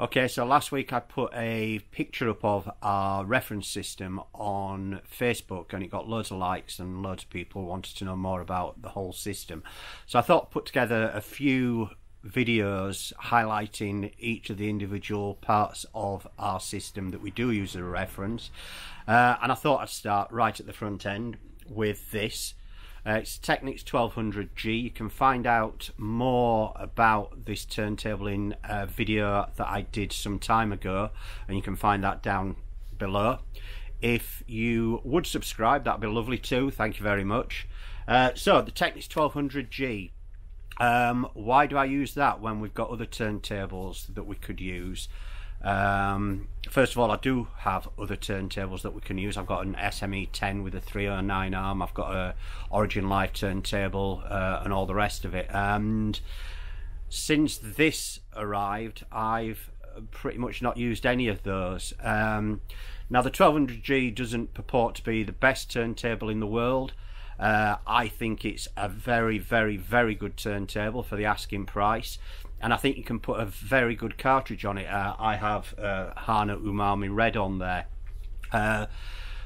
Okay, so last week I put a picture up of our reference system on Facebook and it got loads of likes and loads of people wanted to know more about the whole system. So I thought put together a few videos highlighting each of the individual parts of our system that we do use as a reference. Uh, and I thought I'd start right at the front end with this. Uh, it's Technics 1200G. You can find out more about this turntable in a video that I did some time ago, and you can find that down below. If you would subscribe, that'd be lovely too. Thank you very much. Uh, so, the Technics 1200G. Um, why do I use that when we've got other turntables that we could use? Um, first of all, I do have other turntables that we can use. I've got an SME 10 with a 309 arm. I've got a Origin Live turntable uh, and all the rest of it. And since this arrived, I've pretty much not used any of those. Um, now, the 1200G doesn't purport to be the best turntable in the world. Uh, I think it's a very, very, very good turntable for the asking price and I think you can put a very good cartridge on it. Uh, I have uh, Hana Umami Red on there. Uh,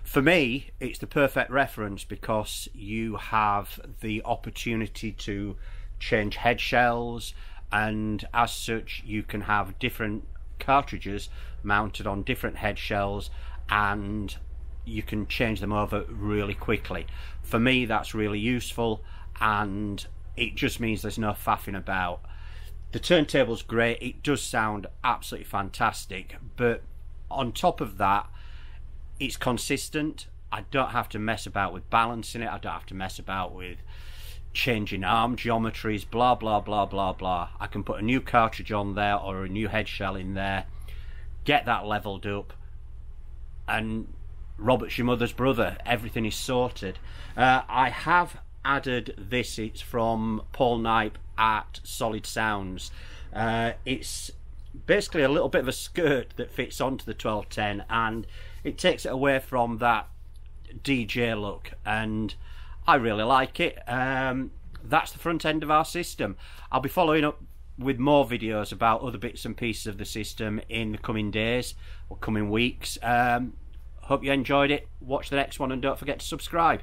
for me, it's the perfect reference because you have the opportunity to change head shells, and as such, you can have different cartridges mounted on different head shells, and you can change them over really quickly. For me, that's really useful, and it just means there's no faffing about the turntable's great. It does sound absolutely fantastic, but on top of that, it's consistent. I don't have to mess about with balancing it. I don't have to mess about with changing arm geometries, blah, blah, blah, blah, blah. I can put a new cartridge on there or a new head shell in there, get that leveled up, and Robert's your mother's brother. Everything is sorted. Uh, I have added this. It's from Paul Knipe at Solid Sounds. Uh, it's basically a little bit of a skirt that fits onto the 1210 and it takes it away from that DJ look and I really like it. Um, that's the front end of our system. I'll be following up with more videos about other bits and pieces of the system in the coming days or coming weeks. Um, hope you enjoyed it. Watch the next one and don't forget to subscribe.